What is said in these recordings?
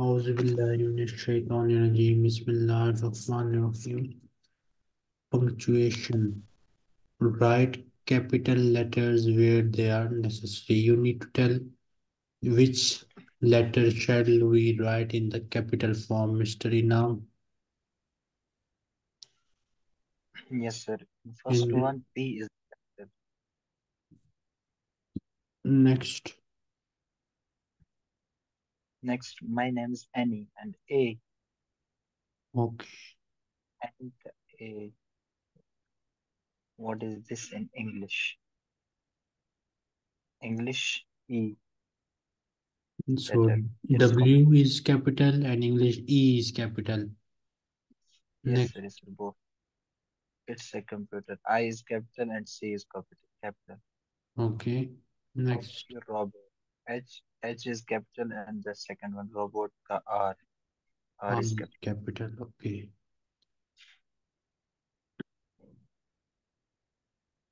Bismillahirrahmanirrahim. Punctuation. Write capital letters where they are necessary. You need to tell which letter shall we write in the capital form, Mr. Inam. Yes, sir. First one, P is. Next next. My name is Annie and A okay. and A. What is this in English? English E. So Letter. W is capital and English E is capital. Yes, Next, sir. Both. It's a computer. I is capital and C is capital. Capital. okay. Next, robot. H H is capital and the second one robot ka R. R R is capital. capital, okay.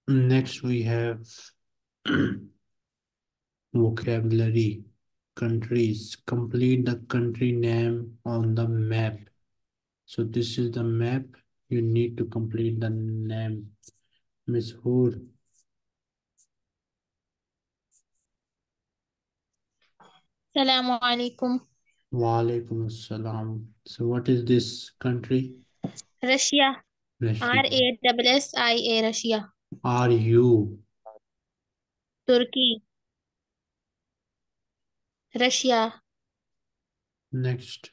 Next, we have vocabulary, countries. Complete the country name on the map. So this is the map. You need to complete the name. Miss Hoor, Assalamu alaikum. Walaikum Assalam. So what is this country? Russia. Russia. R A S S I A Russia. Are you? Turkey. Russia. Next.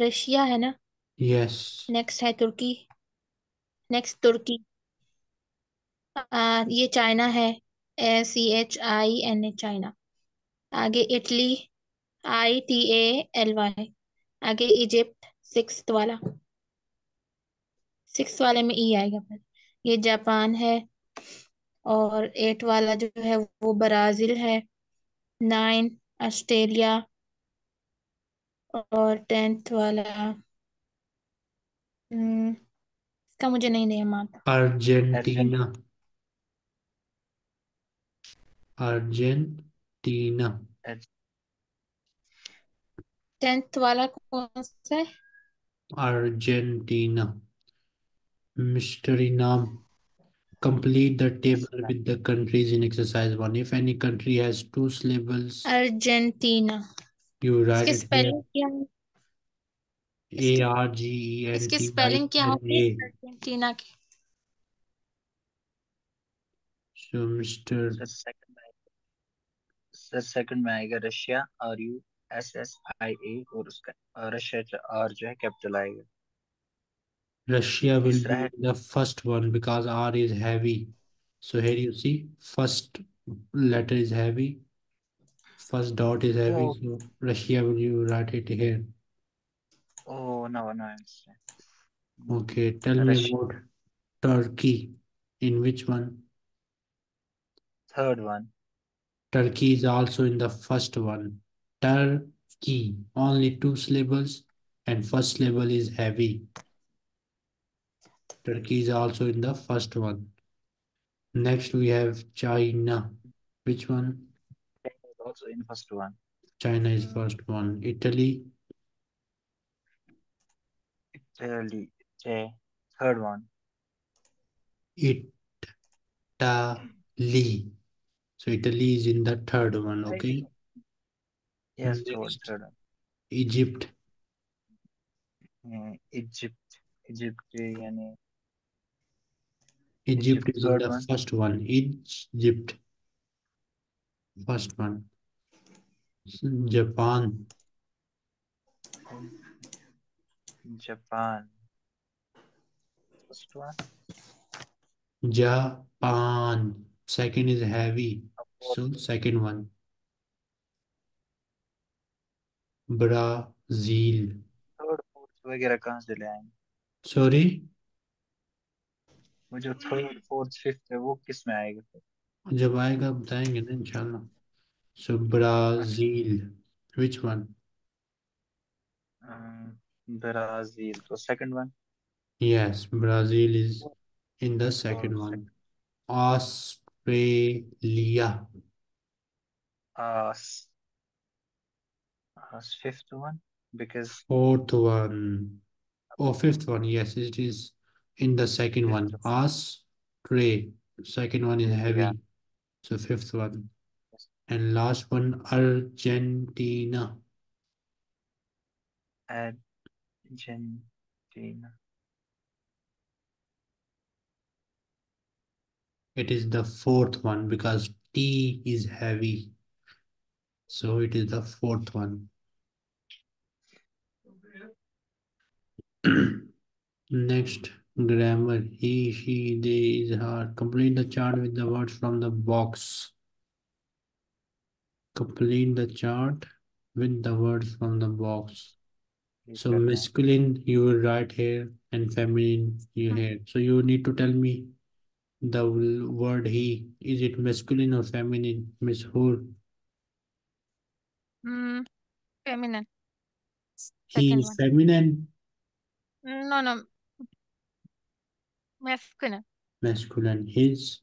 Russia है ना Yes. Next है तुर्की next तुर्की आ, ये China है A C H I N A China आगे Italy I T A L Y आगे Egypt six वाला six वाले में ई आएगा पर ये जापान है और एट वाला जो है वो ब्राज़ील है नाइन ऑस्ट्रेलिया और टेंथ वाला हम्म, इसका मुझे नहीं नेम आता Argentina. Argentina. तीन। टेंथ वाला कौन सा Argentina mister Inam complete the table with the countries in exercise one if any country has two syllables Argentina you write इसकी स्पेलिंग क्या A R G E N इसकी spelling क्या है Argentina की? So mister second sir second में में आएगा Russia R U S S I A और उसका और रशिया आर जो है कैपिटल आएगा Russia will तीसरा be है the first one because R is heavy. So here you see first letter is heavy, first dot is heavy. Oh. So Russia will you write it here. Oh, no, no, I understand. Okay, tell me Russia. about Turkey. In which one? Third one. Turkey is also in the first one. Turkey, only two syllables, and first syllable is heavy. Turkey is also in the first one. Next, we have China. Which one? China is also in first one. China is first one. Italy, Italy. J. Third one. Italy. So Italy is in the third one. Okay. Yes, third, one. Egypt. Uh, Egypt. Egypt Egypt Egypt, is in the one. first one. Egypt. First one. Japan. Japan. First one. Japan. Second is heavy. So second one. Brazil. Third, fourth वगैरह कहाँ से ले आएँगे Sorry. वो जो third fourth fifth है वो किसमें आएगा फिर जब आएगा बताएँगे ना इंशाल्लाह. So Brazil. Which one? Brazil तो second one Yes, Brazil is in the second Oh, one. Australia. आस was fifth one because Fourth one. Oh, fifth one. Yes, it is in the second one. As, tray. Second one is heavy. Yeah. So fifth one. Yes. And last one, Argentina. Argentina. It is the fourth one because T is heavy. So it is the fourth one. Next, grammar. He, she, they is her. Complete the chart with the words from the box. Complete the chart with the words from the box. So masculine, you will write here and feminine, you here. So you need to tell me the w- word he. Is it masculine or feminine? Miss Hoor. Mm, feminine. He Second is one. feminine, No, no. Masculine. masculine. His,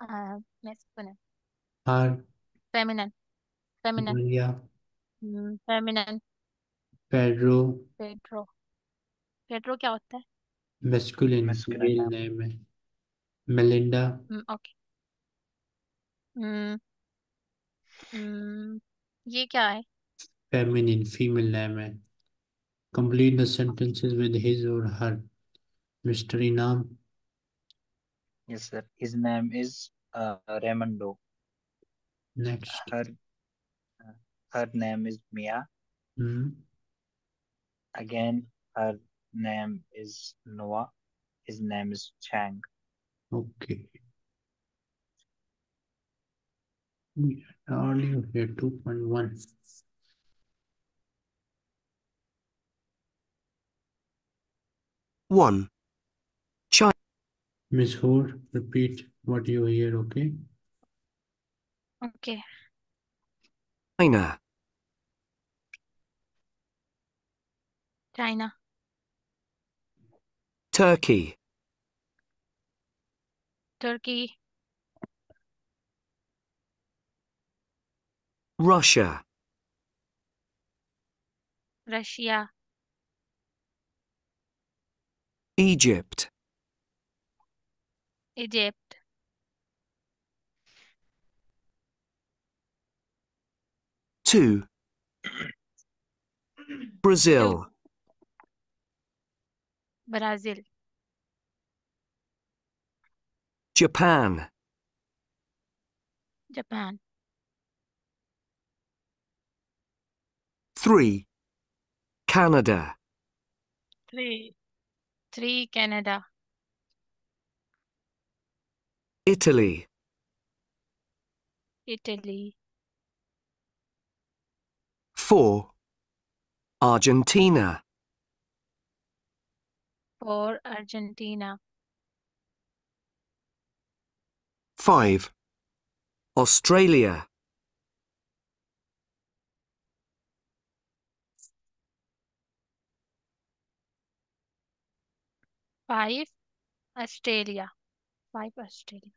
Uh, masculine. her, Feminine. Feminine. Maria, Mm, feminine. Pedro, Pedro. Pedro क्या होता है? masculine, Masculine male नाम। name है. Melinda, Mm, okay. Mm, mm, ये क्या है? feminine, female name है. Complete the sentences with his or her. Mr. Inam, Yes, sir. His name is uh, Raimundo. next. Her uh, her name is Mia. Hmm. Again, her name is Noah. His name is Chang. Okay. We are Audio here 2.1. One. Miss Hoor, repeat what you hear, okay? Okay. China. China. Turkey. Turkey. Russia. Russia. Egypt. Egypt. Two. Brazil. Brazil. Japan. Japan. Three. Canada. Three. Three Canada. Italy. Italy. Four. Argentina. Four Argentina. Five. Australia. Five Australia. Five Australia.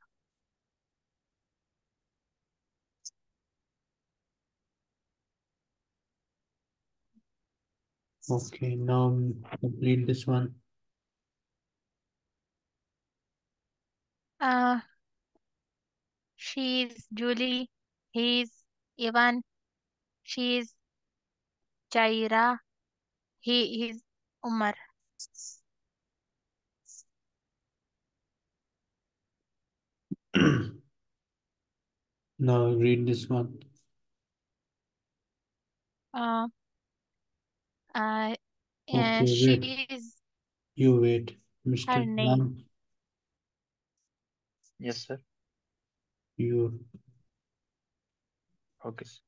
Okay, now complete this one. Uh, she's Julie. He's Ivan. She's Jaira. He is Umar. Now read this one. Uh, uh, Okay, and wait. she is You wait. Mr. Her name. Ram, Yes, sir. you Okay. sir.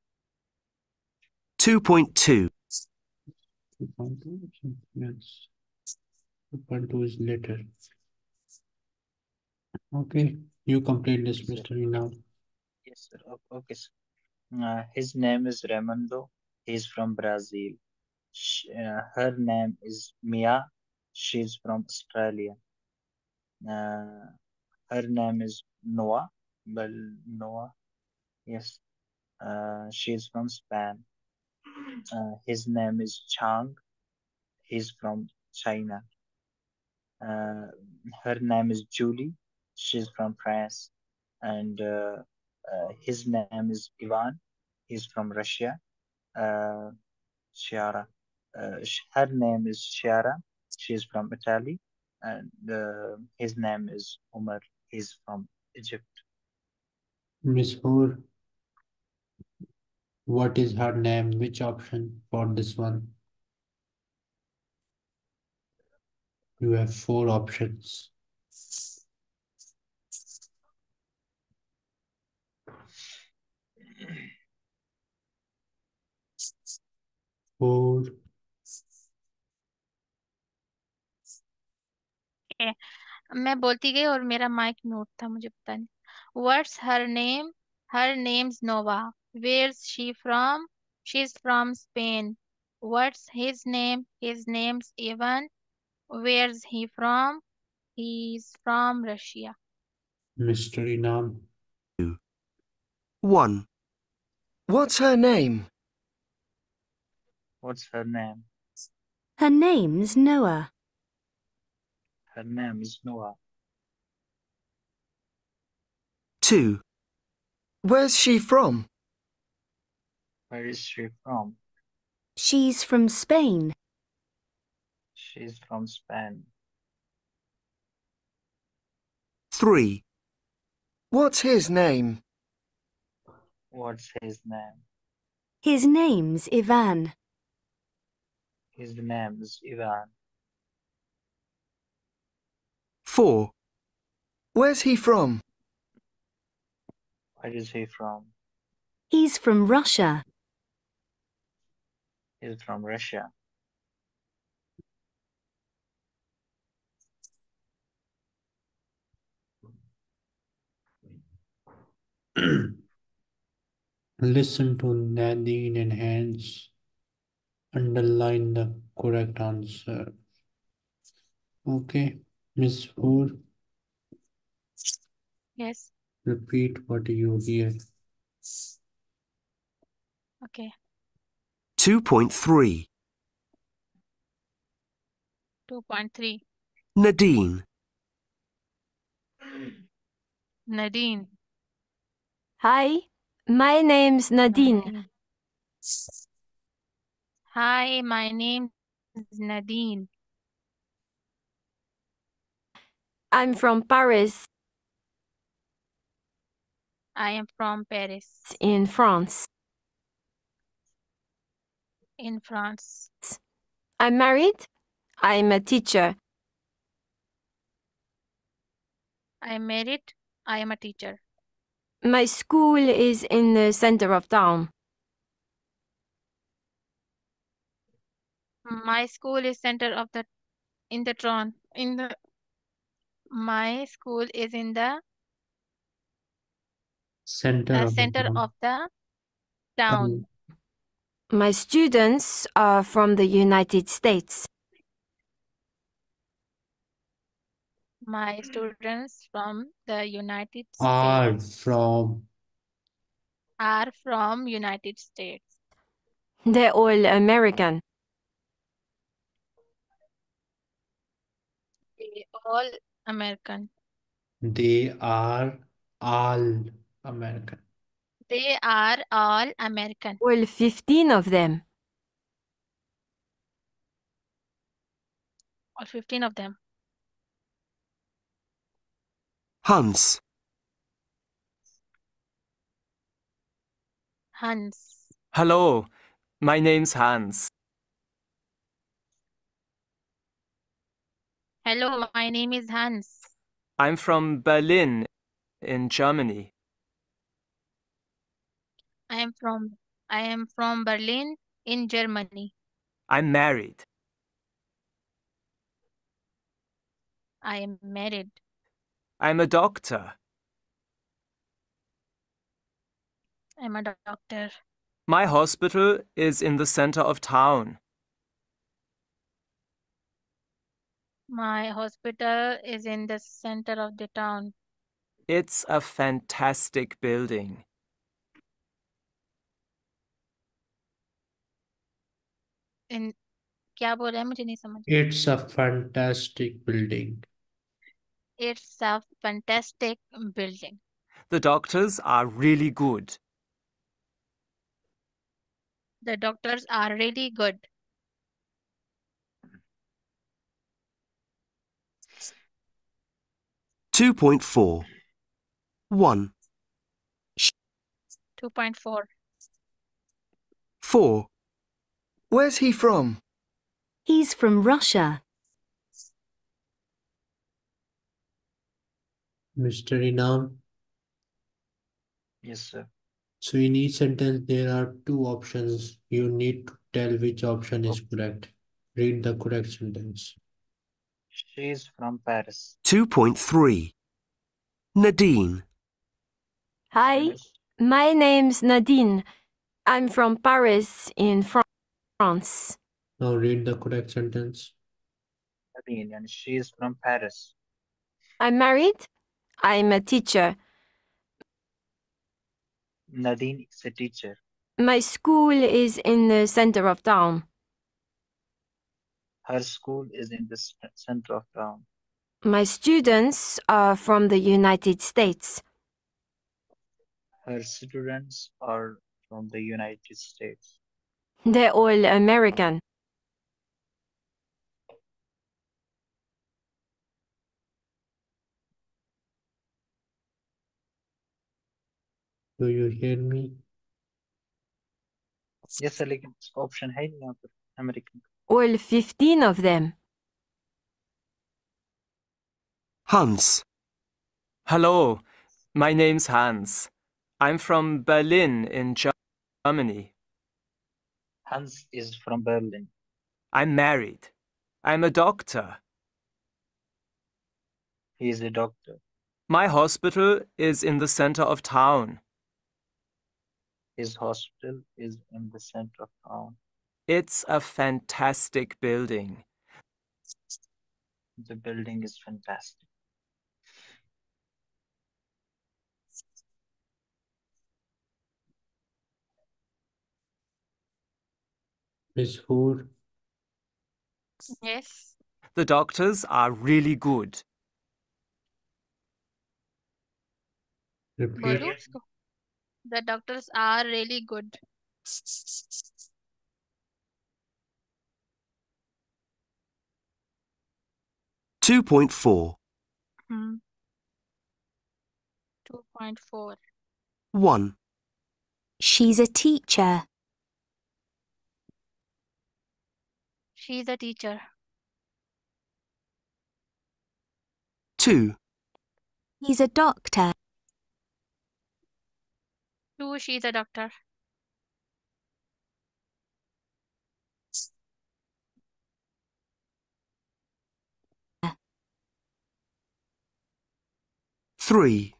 2.2. 2.2, yes. 2.2 is later. Okay, you complete this, Yes, sir. Mr. Inam. Yes, sir. Okay, sir. Uh, his name is Raimundo. He's from Brazil. Sh uh, her name is Mia. She's from Australia. Uh, her name is Noah. Well, Noah. Yes. Uh, she is from Spain. Uh, his name is Chang. He's from China. Uh, her name is Julie. She's from France. And uh, uh, his name is Ivan. He's from Russia. Uh, Chiara. Uh, her name is Chiara. She's from Italy. And uh, his name is Umar. He's from Egypt. Miss Hoor, what is her name? Which option for this one? You have four options. Four, मैं बोलती गई और मेरा mic mute था मुझे पता नहीं what's her name her name's Nova where's she from she is from Spain what's his name his name's Ivan where's he from he is from Russia Mr. Inam. 1. What's her name? What's her name? Her name's Noah. Her name is Noah. 2. Where's she from? Where is she from? She's from Spain. She's from Spain. 3. What's his name? What's his name? His name's Ivan. His name's Ivan. 4. Where's he from? Where is he from? He's from Russia. He's from Russia. Listen to Nadine and Hans. Underline the correct answer. Okay, Miss Hoor, yes repeat what you hear. okay 2.3. 2.3 Nadine. Nadine Hi, my name's Nadine. Nadine. Hi, my name is Nadine. I'm from Paris I am from Paris, in France. in France. I'm married. I'm a teacher. I am married. I am a teacher. My school is in the center of town. My school is center of the in the town. In the my school is in the Center uh, of the center town. of the town. My students are from the United States. My students from the United Are States from are from United States. They're all American. They all American. they are all American. They are all American. Well, 15 of them. All 15 of them. Hans. Hans. Hello, my name's Hans. Hello, my name is Hans. I'm from Berlin in Germany. I am from I am from Berlin in Germany. I'm married. I am married. I'm a doctor. I'm a doctor. My hospital is in the center of town. My hospital is in the center of the town. It's a fantastic building. In क्या बोल रहे हैं मुझे नहीं समझ It's a fantastic building. It's a fantastic building. The doctors are really good. The doctors are really good. 2.4 1 2.4 4 Where's he from? He's from Russia. Mr. Inam? Yes, sir. So in each sentence, there are two options. You need to tell which option is correct. Read the correct sentence. She is from Paris. Two point three. Nadine. Hi, my name's Nadine. I'm from Paris in Fran- France. Now read the correct sentence. Nadine, and she is from Paris. I'm married. I'm a teacher. Nadine is a teacher. My school is in the center of town. Her school is in the c- center of town. My students are from the United States. Her students are from the United States. They're all American. Do you hear me? Yes, sir, लेकिन इसका option है नहीं यहाँ पर American All 15 of them. Hans. Hello, my name's Hans. I'm from Berlin in Germany. Hans is from Berlin. I'm married. I'm a doctor. He is a doctor. My hospital is in the center of town. His hospital is in the center of town. It's a fantastic building. The building is fantastic. Miss Hoor. Yes. The doctors are really good. Repeat. The doctors are really good. Two point four. Hmm. Two point four. 1. She's a teacher. She's a teacher. 2. He's a doctor. 2. She's a doctor. Three.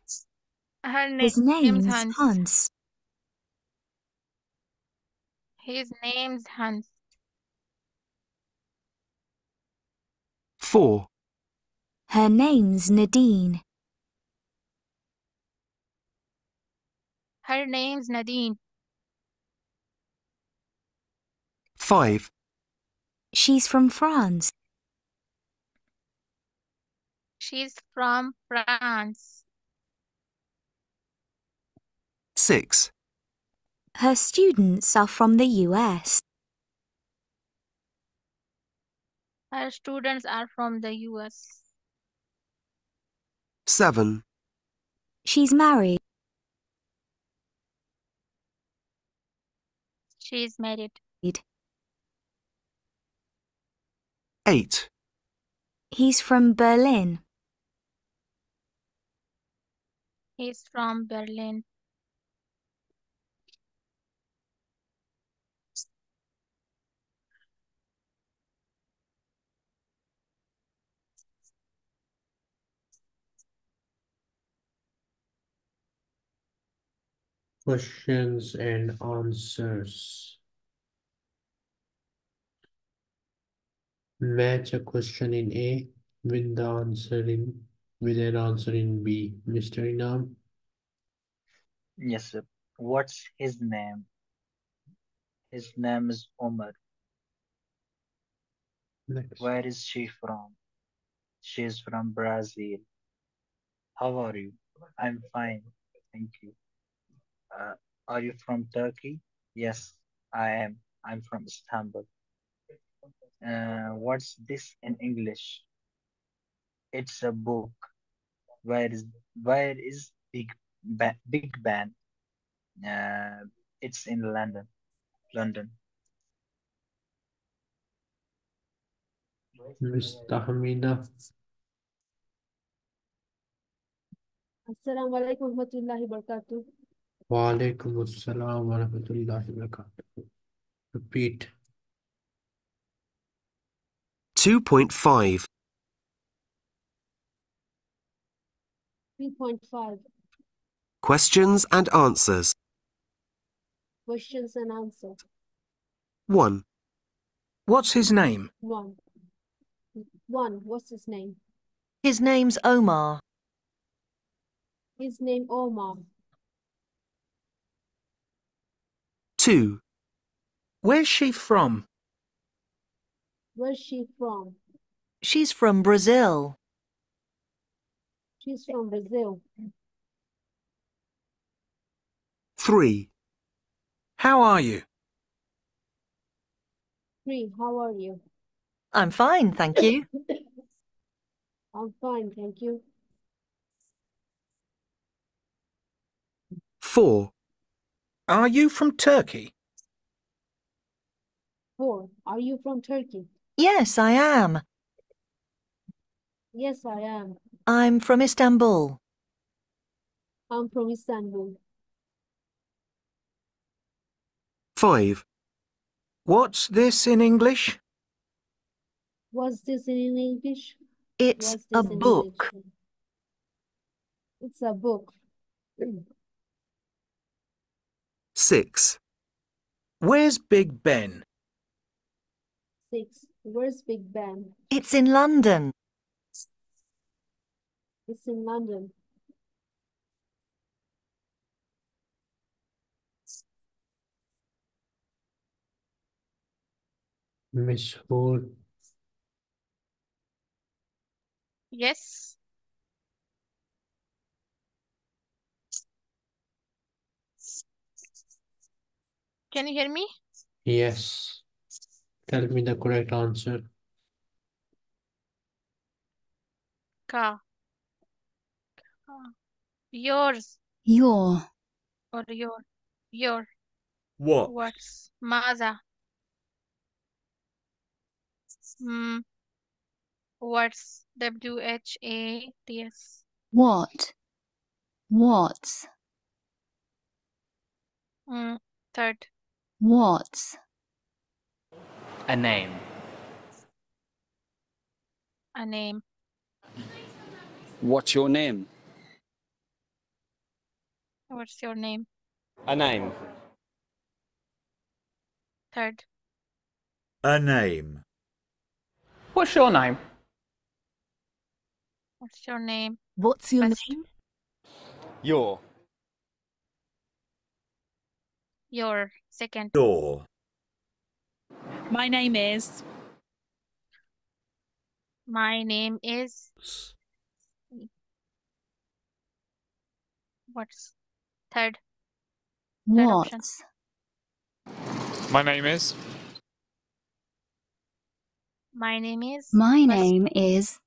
Her His name's name's Hans. Hans. His name's Hans. Four. Her name's Nadine. Her name's Nadine. Five. She's from France. She's from France. Six. Her students are from the US. Her students are from the US. Seven. She's married. She's married. Eight. He's from Berlin. He's from Berlin. Questions and answers. Match a question in A with the answer in with an answer in B. Mr. Inam, Yes, sir. What's his name? His name is Omar. Next. Where is she from? She is from Brazil. How are you? I'm fine, thank you. Uh, are you from Turkey? Yes, I am. I'm from Istanbul. Uh, what's this in English? It's a book. Where is where is Big ba Big Ben? Uh, it's in London. London. Miss Tahmina. Assalamu alaikum warahmatullahi wabarakatuh. Wa alaikum assalam wa rahmatullahi wa barakatuh. Repeat. 2.5. 3.5 Questions and answers. questions and answers. 1. What's his name? 1. 1. What's his name? His name's Omar. His name Omar. 2. Where's she from? Where's she from? She's from Brazil. She's from Brazil. 3. How are you? 3. How are you? I'm fine, thank you. I'm fine, thank you. 4. Are you from Turkey? 4. Are you from Turkey? Yes, I am. Yes, I am. I'm from Istanbul. I'm from Istanbul. 5. What's this in English? What's this in English? It's a book. English? It's a book. 6. Where's Big Ben? 6. Where's Big Ben? It's in London. It's in London. Miss Hood. Yes. Can you hear me? Yes. Tell me the correct answer. Ka. Ka. Yours Your. or your. Your. What? What's Maza? Hmm. What's W H A T S? What? What's? Hmm. Third. What's? A name. A name. What's your name? What's your name? A name. Third. A name. What's your name? What's your name? What's your First. name? Your. Your. Second. Door. My name is. My name is. What's third? Third option. My name is. My name is. My First. name is.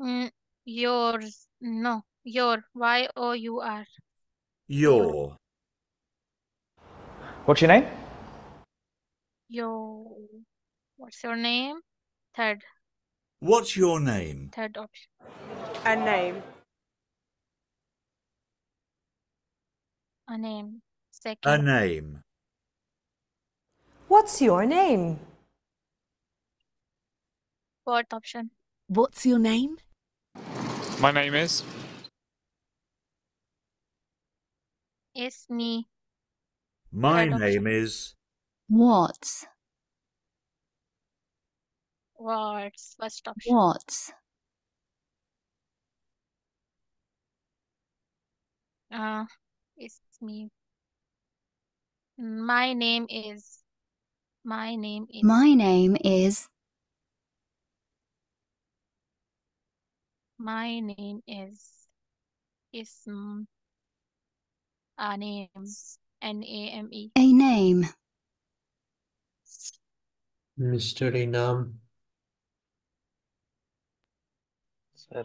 Mm, yours. No. Your. Y O U R. Your. What's your name? Yo. What's your name? Third. What's your name? Third option. A name. A name. Second. A name. What's your name? Fourth option. What's your name? My name is. Ismi. My Third option. name is. What's? What's first option? What's? Uh, Ismi. My name is. My name is. My name is. My name is. Ism. A name. N A M E. A name. Mr. Inam. Sir.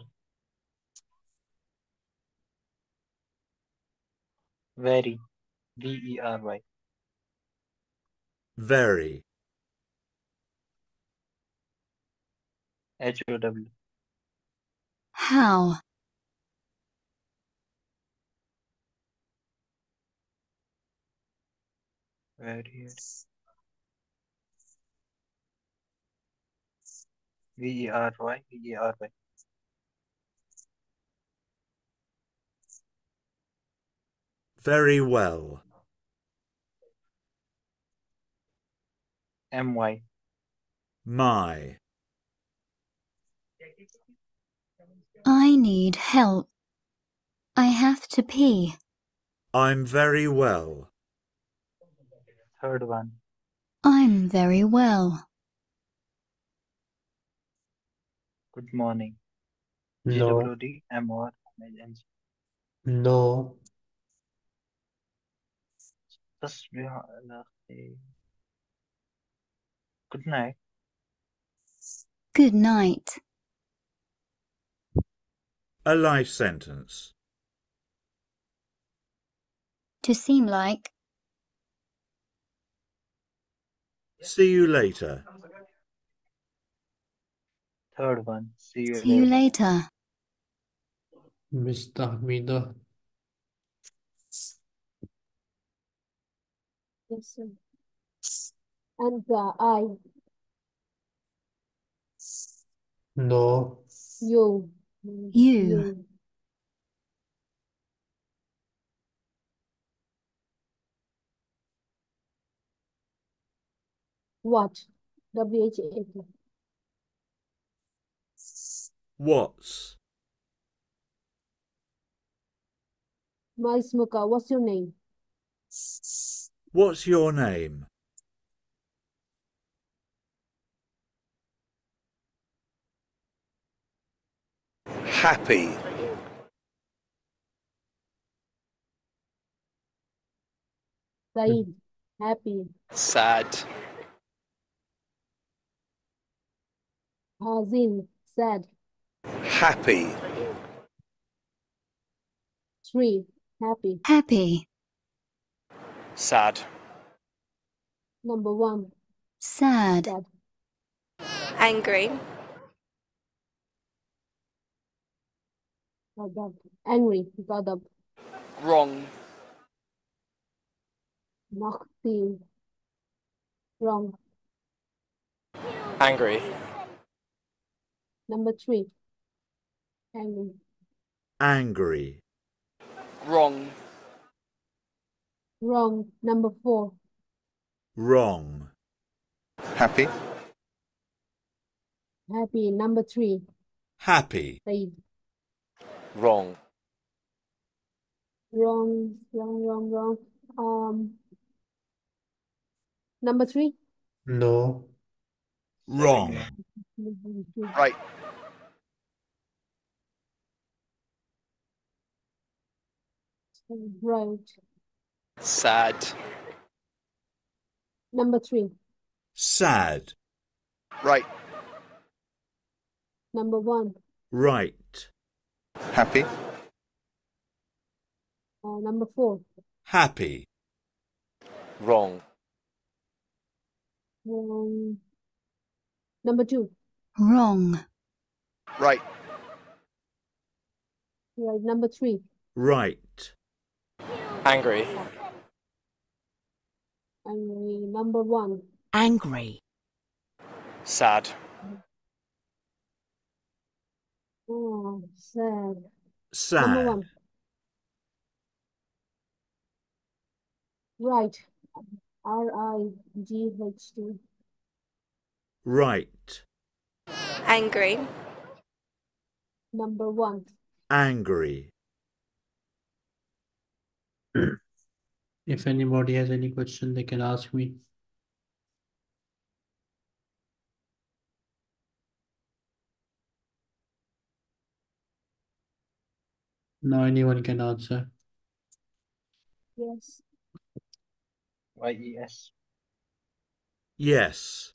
Very. V E R Y. Very. H O W. How? Very. V E R Y. V E R Y. Very well. M Y. My. I need help. I have to pee. I'm very well. Third one. I'm very well. Good morning. No. W D M O R N G. No. تصبح على خير. Good night. Good night. A life sentence. To seem like. See you later. Third one. See you See you later. Miss Tahmida. Yes, sir. And uh, I, No. you, You. What? W H A T. What's? My smoker, what's your name? What's your name? Happy. Saeed, happy. Sad. Hazin, sad. Happy. Three, happy. Happy. Sad. Number one, Sad. sad. Angry. Ghadab. Angry, ghadab. Wrong. Makhti. Wrong. Angry. Number three, angry. Angry. Wrong. Wrong. Number four, Wrong. Happy. happy. Number three, Happy. Saeed. Wrong. Wrong, wrong, wrong, wrong. Um, number three, No. Wrong. Right. right. Sad. Number three, Sad. Right. number one, Right. Happy. uh, number four, Happy. Wrong. wrong. Number two, Wrong. Right. right. Number three, Right. Angry. Angry. Number one, Angry. Sad. oh, sad. Number one, right. R I G H T. Right. Angry. Number one, Angry. If anybody has any question, they can ask me. Now anyone can answer. Yes. Why yes. Yes.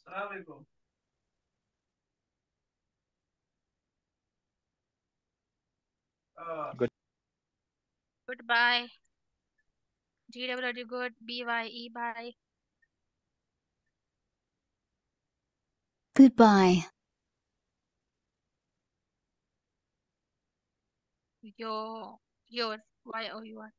Good. Goodbye. G-W-D good. B-Y-E bye. Goodbye. Yo, your, Y-O-U-R.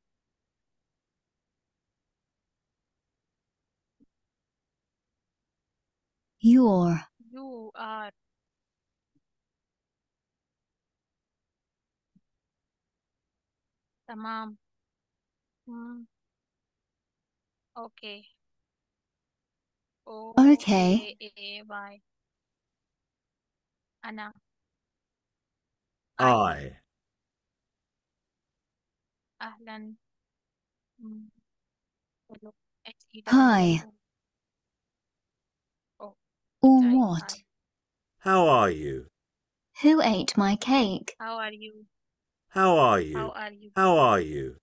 Your. You are. Tamam. Hmm. Okay. O Okay. A A Y. Ana. I. Ahlan. Mm. Hello. Hi. Oh, Or sorry. what? Hi. How are you? Who ate my cake? How are you? How are How are you? How are you?